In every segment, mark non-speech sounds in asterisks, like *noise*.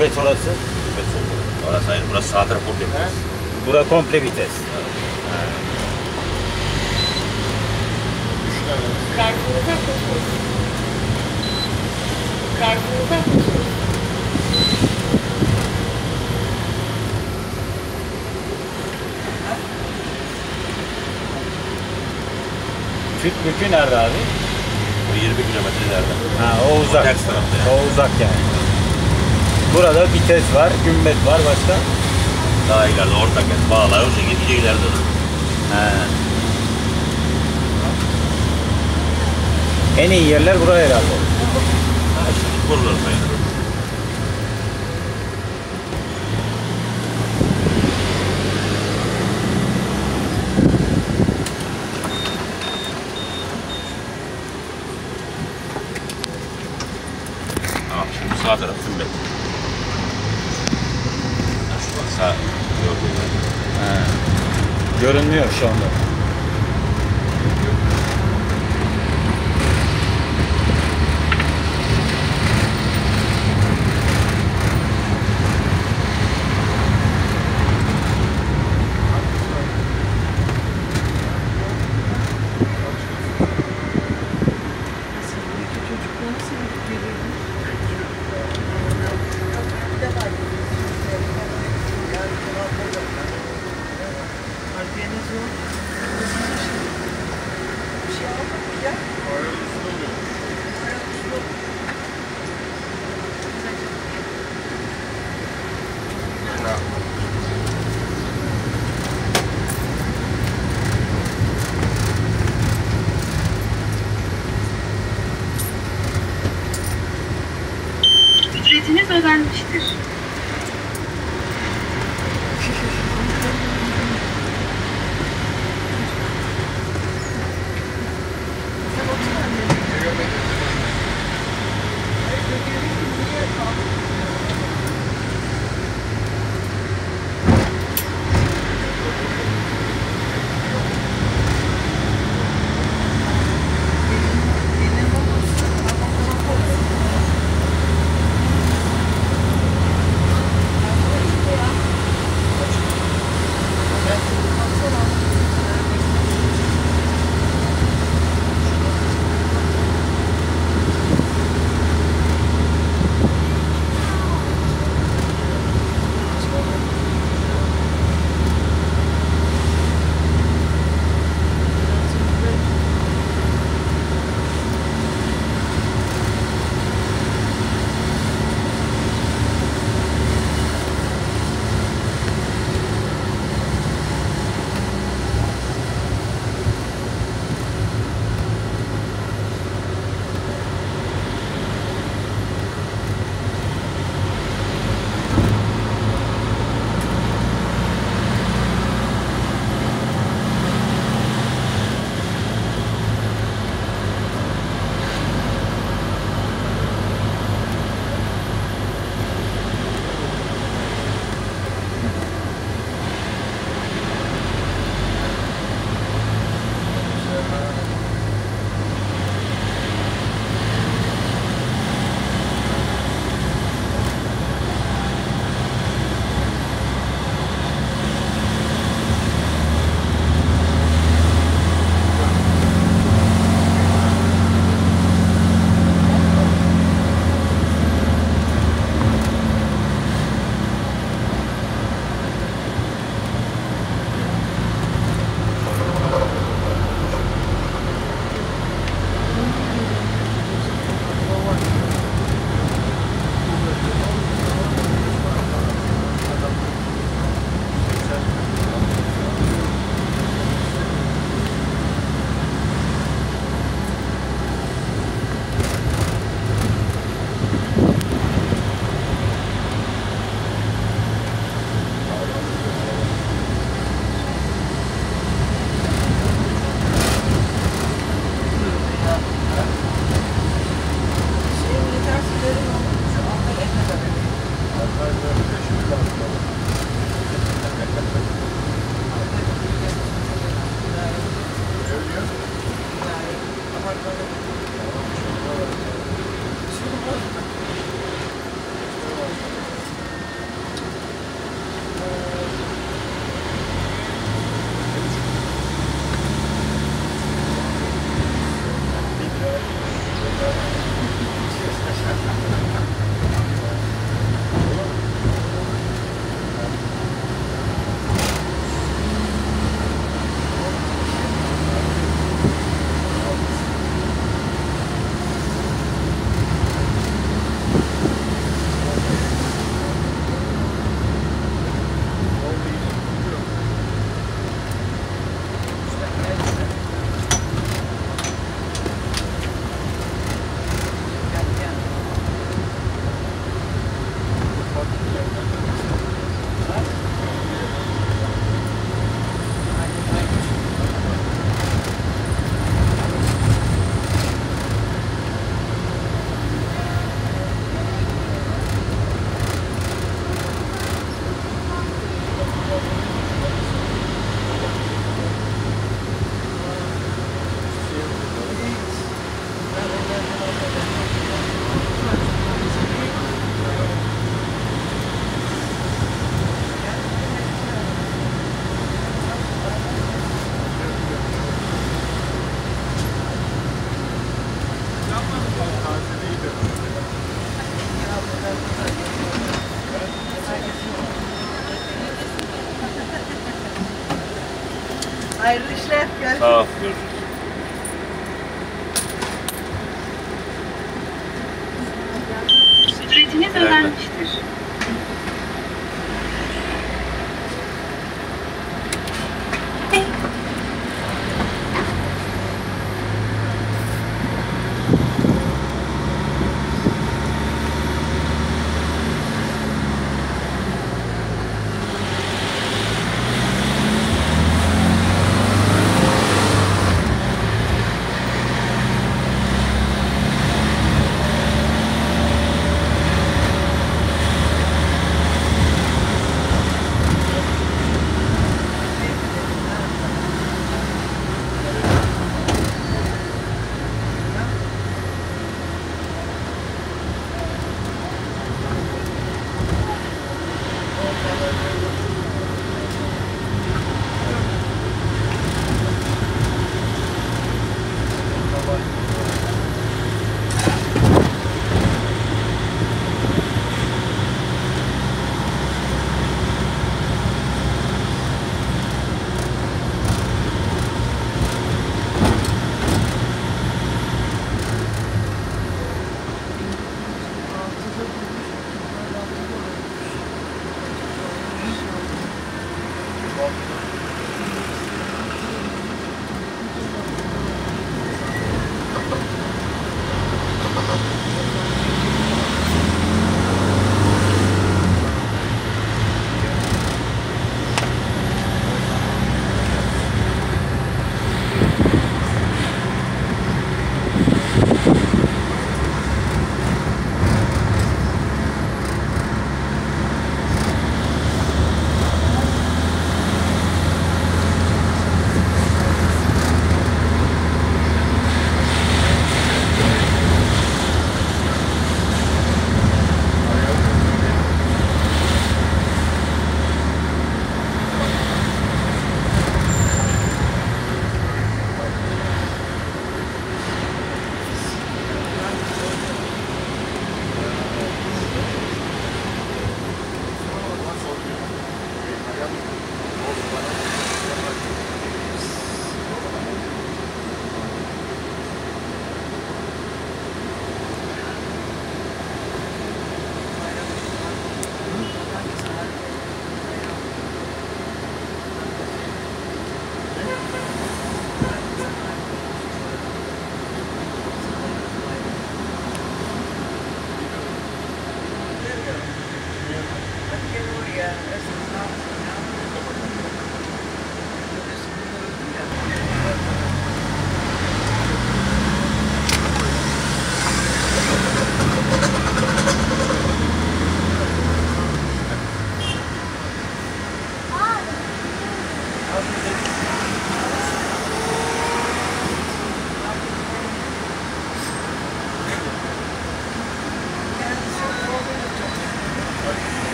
Gümbet orası. Vites oldu. Orası hayır. Burası sağ taraf komple vites. Bura komple vites. Kusur. Küt bükü nerede abi? Bu 20 kilometre ileride. Ha o uzak. Ters tarafta yani. O uzak yani. Burada vites var, gümbet var başka. Daha ileride ortak yani. Bağlar o şekilde ileride. He. En iyi yerler buraya herhalde. Kurulur sayılır. Tamam şimdi sağ taraf Sümbet. Gördüğün yer. He. Görünmüyor şu anda. Oh.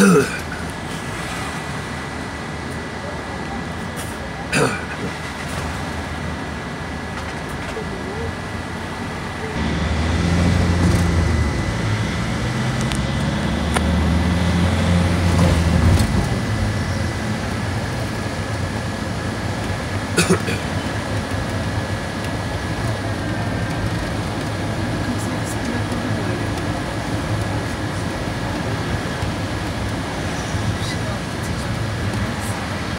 Ugh. *coughs*